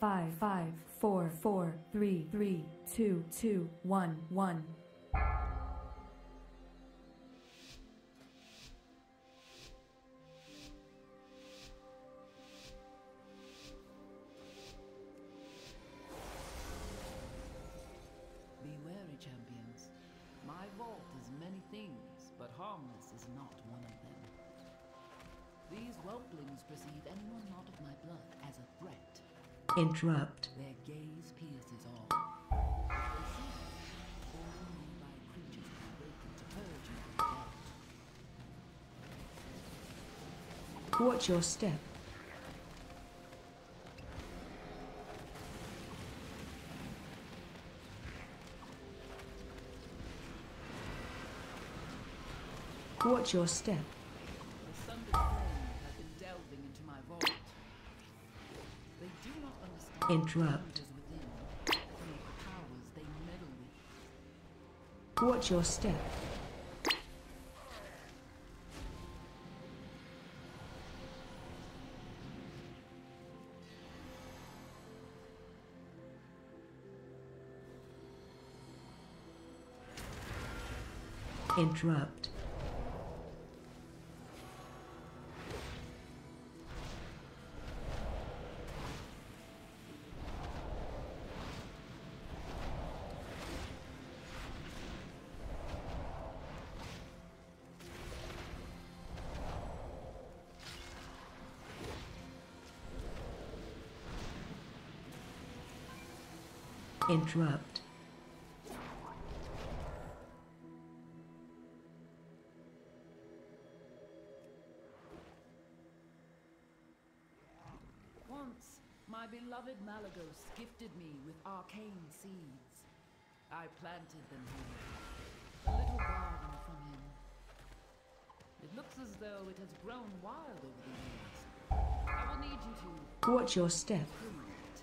five five four four three three two two one one. Death. Watch your step. Watch your step. With. Watch your step. Interrupt. Interrupt. Once, my beloved Malygos gifted me with arcane seeds. I planted them here. A little garden from him. It looks as though it has grown wild over the years. I will need you to Watch your step. prune it.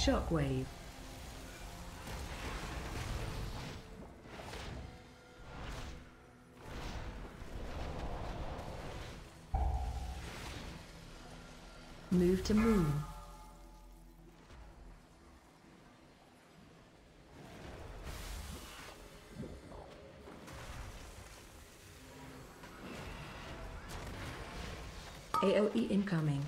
Shockwave. Move to moon. AOE incoming.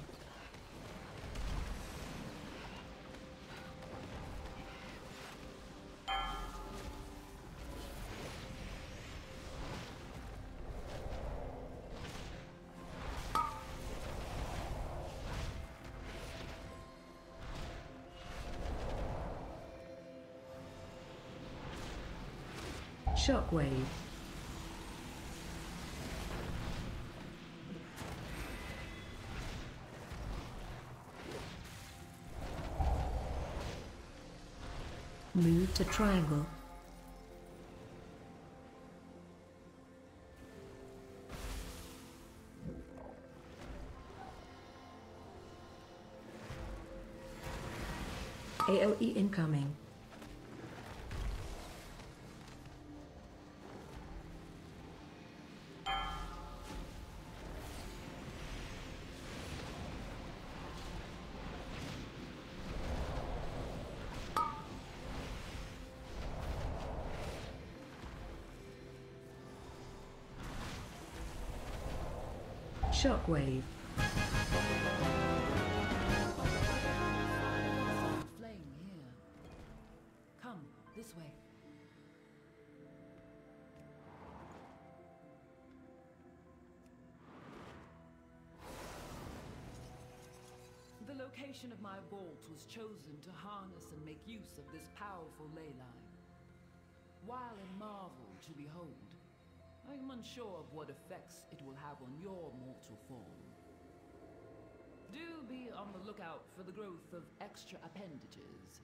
Shockwave. Move to triangle. AOE incoming. Shockwave. Flame here. Come, this way. The location of my vault was chosen to harness and make use of this powerful ley line. While a marvel to behold, I am unsure of what effects it will have on your mortal form. Do be on the lookout for the growth of extra appendages.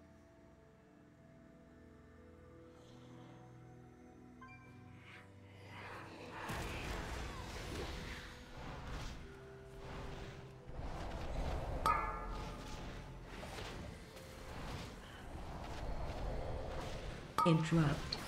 Interrupt.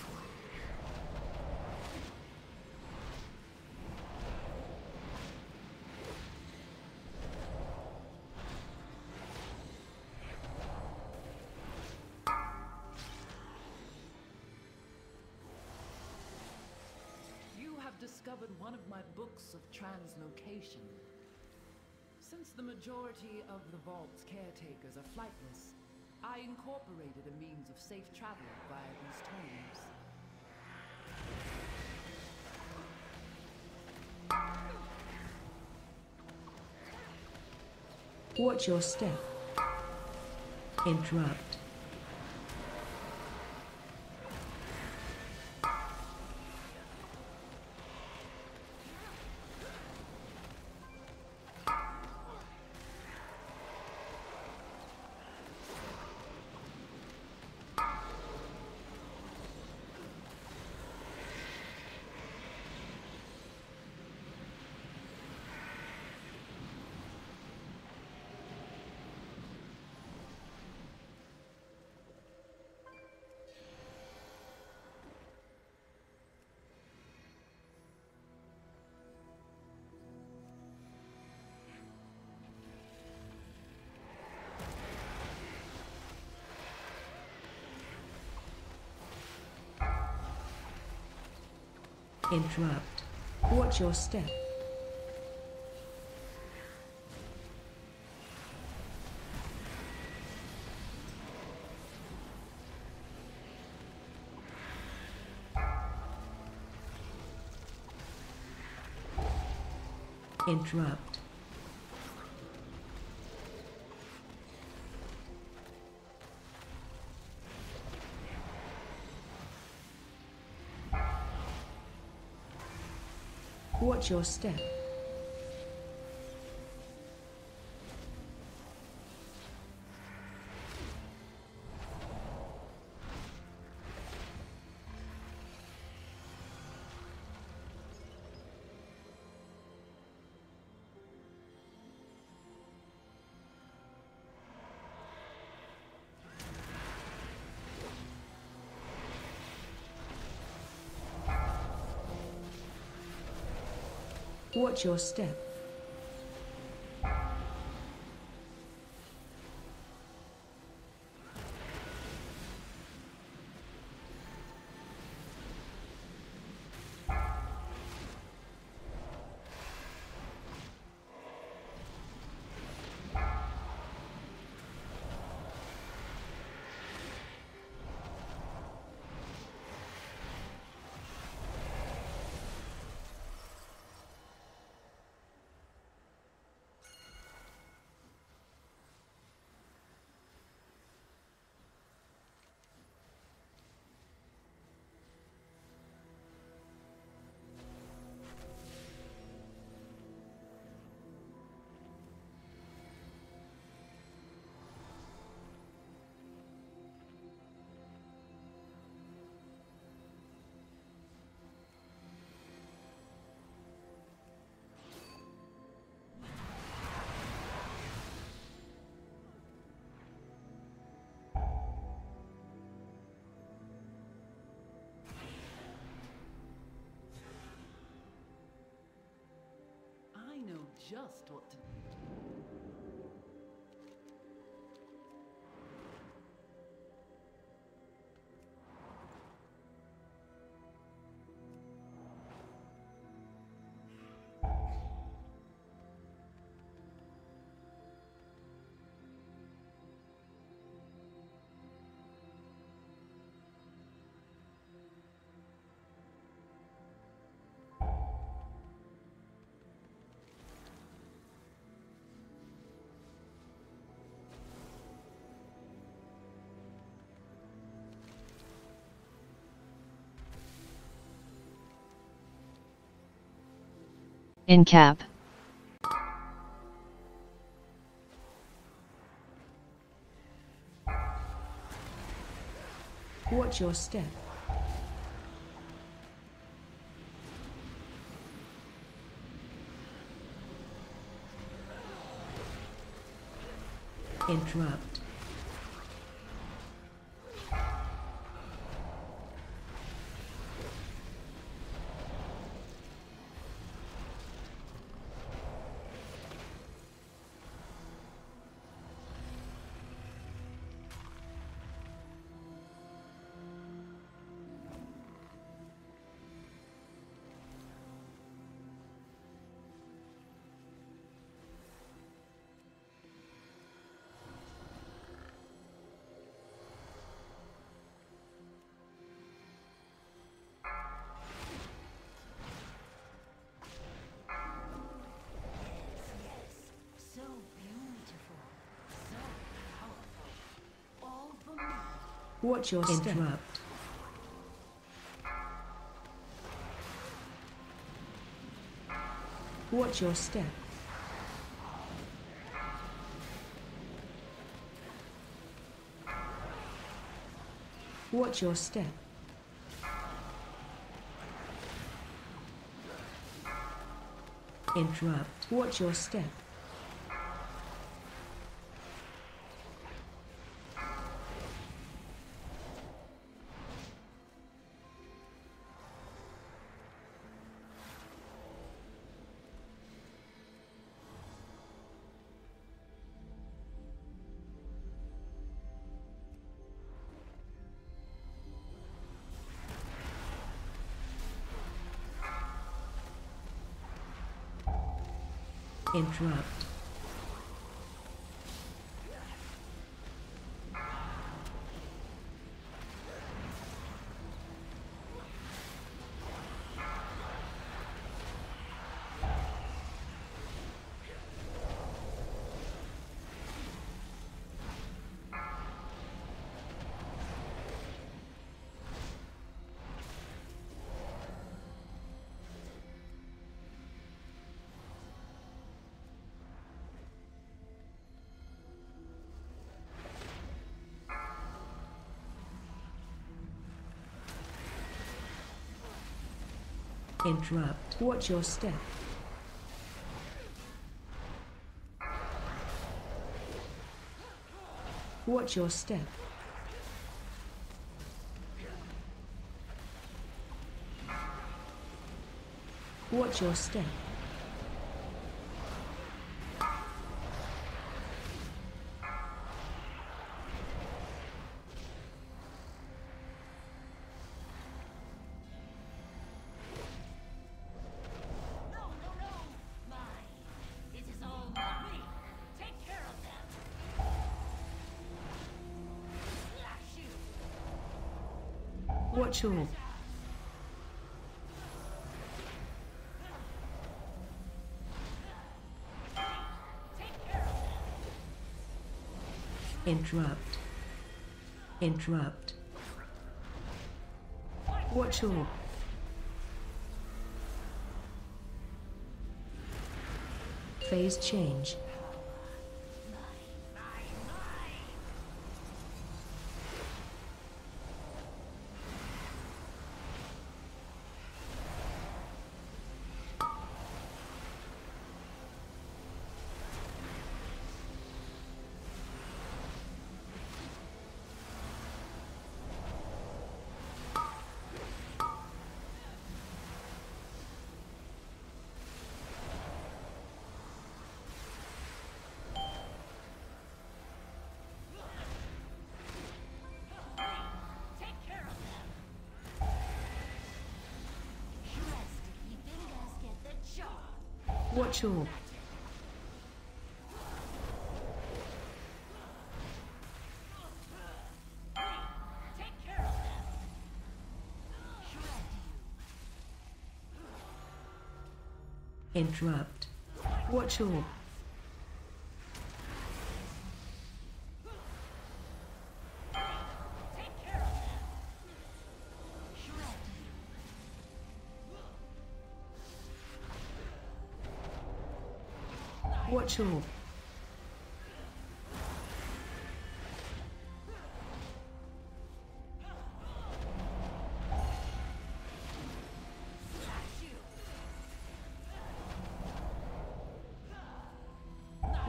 Discovered one of my books of translocation. Since the majority of the vault's caretakers are flightless, I incorporated a means of safe travel via these tomes. Watch your step. Interrupt. Interrupt. Watch your step. Interrupt. Watch your step. Watch your step. Just what to In cap. Watch your step. Interrupt. Watch your step. Watch your step. Watch your step. Interrupt. Watch your step. Interrupt. Interrupt. Watch your step. Watch your step. Watch your step. Them! Interrupt. Interrupt. Watch your. Phase change. Watch you! Interrupt. Watch your. Watch all.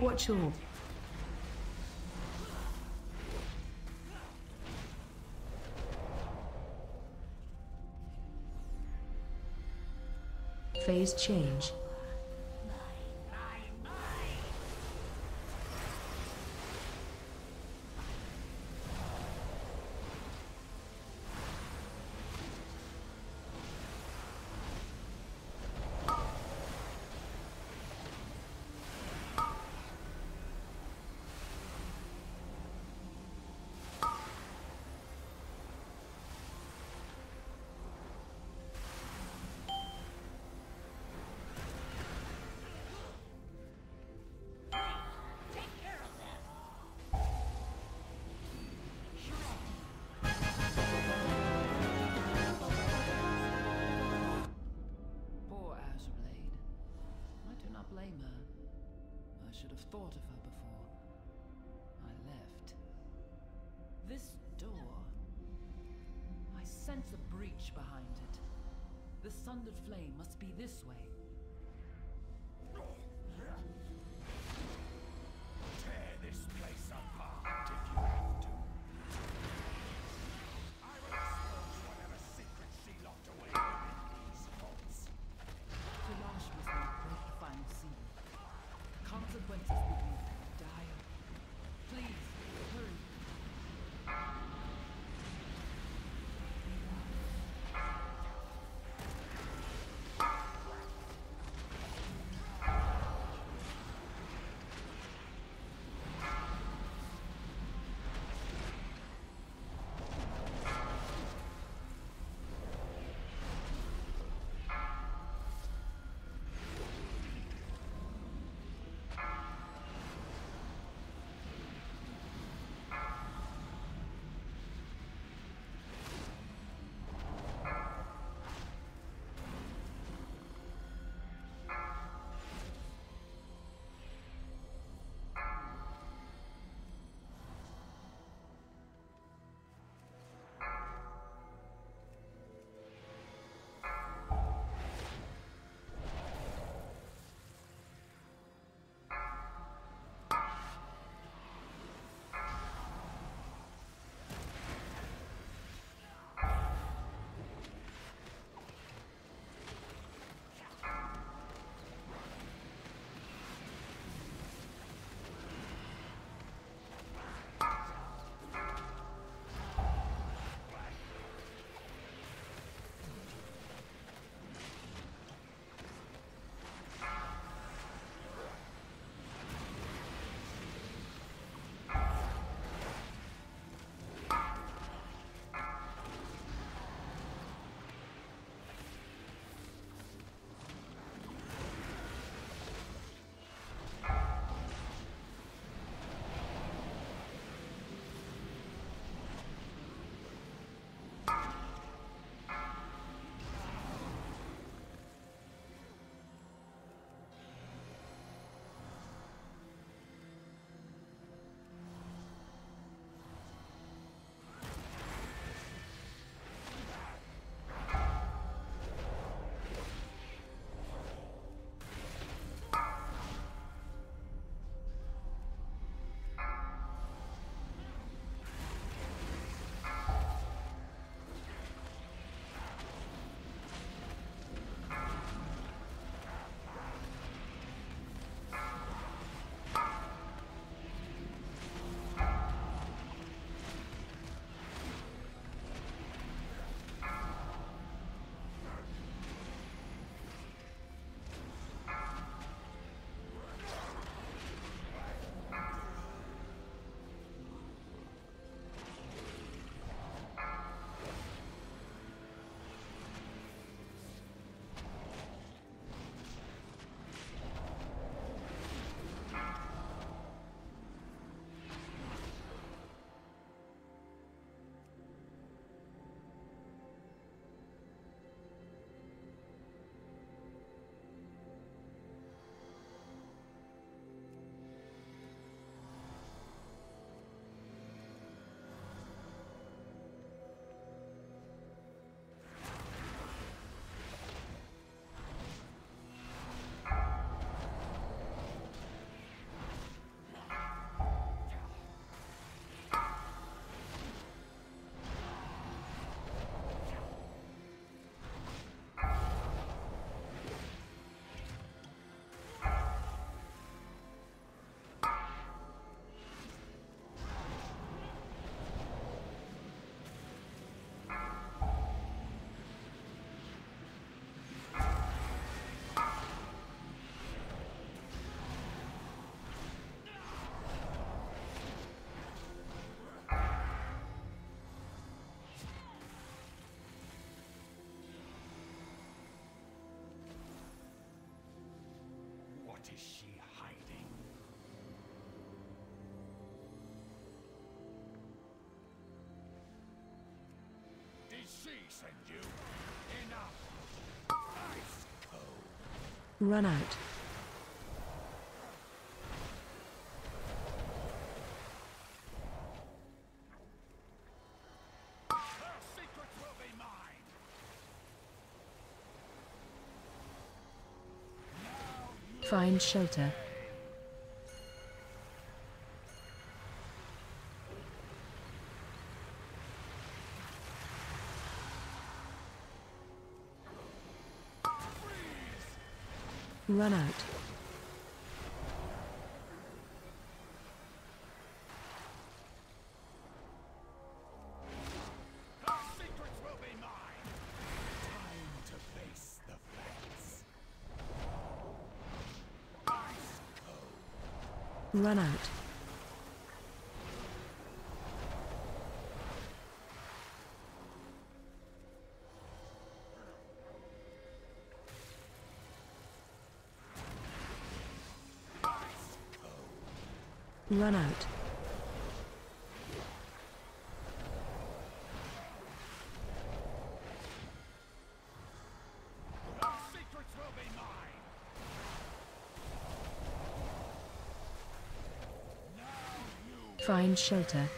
Watch all. Phase change. Blame her. I should have thought of her before I left. This door. I sense a breach behind it. The sundered flame must be this way. Tear this place What is she hiding? Did she send you? Enough! Ice cold! Run out. Her secrets will be mine! Find shelter. Run out. Run out. Run out. Her secrets will be mine! Now you Find shelter.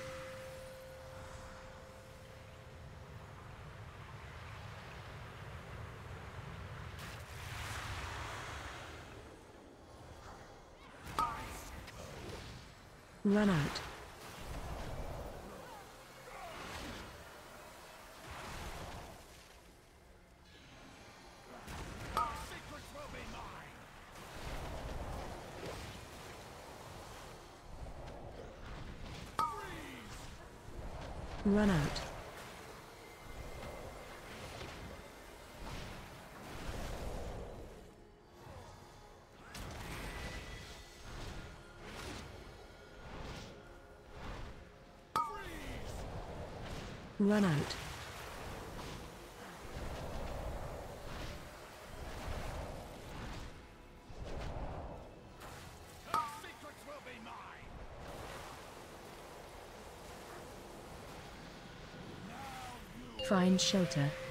Run out. Her secrets will be mine! Run out. Run out. Her secrets will be mine! Now you Find shelter.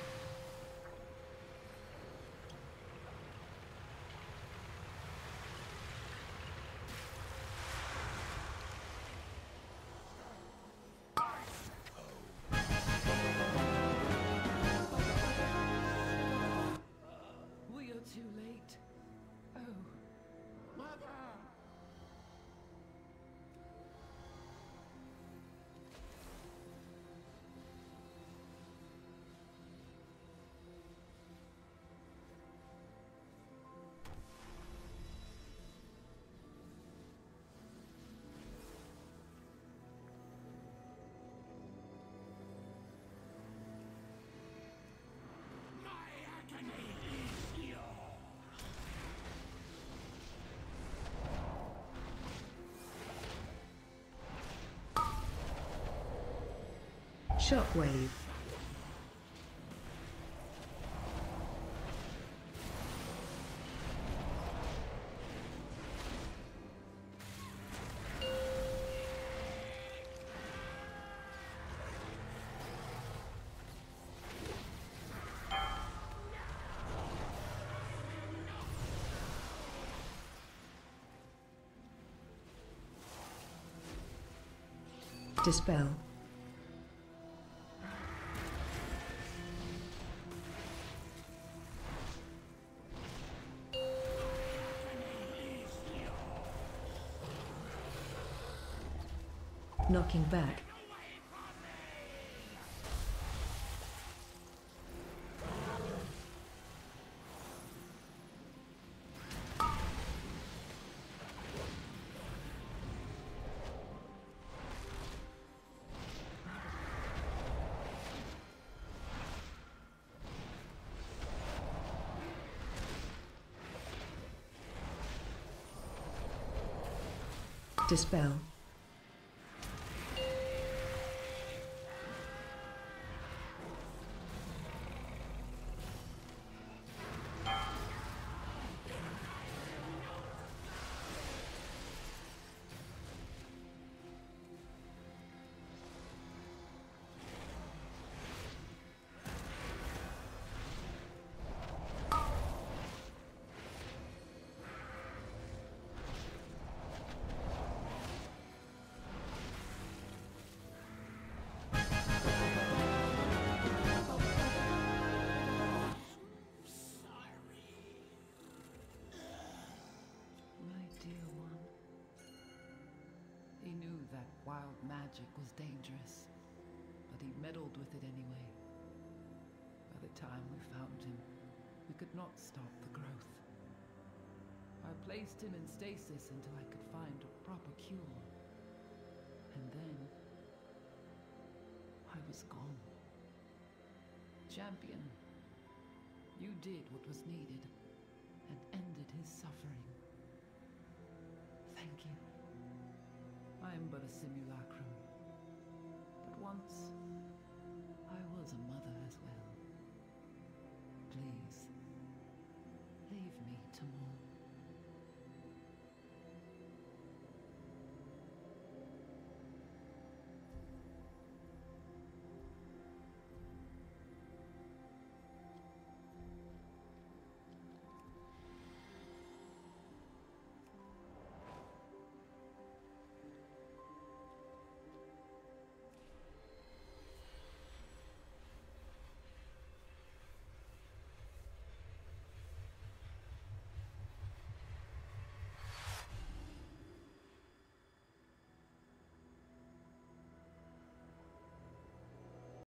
Shockwave. Dispel. Knocking back. Dispel. Magic was dangerous, but he meddled with it anyway. By the time we found him, we could not stop the growth. I placed him in stasis until I could find a proper cure. And then I was gone. Champion, you did what was needed a simulacrum. But once, I was a mother as well. Please, leave me to mourn.